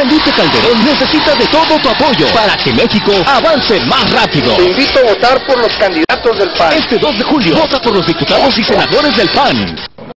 Felipe Calderón necesita de todo tu apoyo para que México avance más rápido. Te invito a votar por los candidatos del PAN. Este 2 de julio, vota por los diputados y senadores del PAN.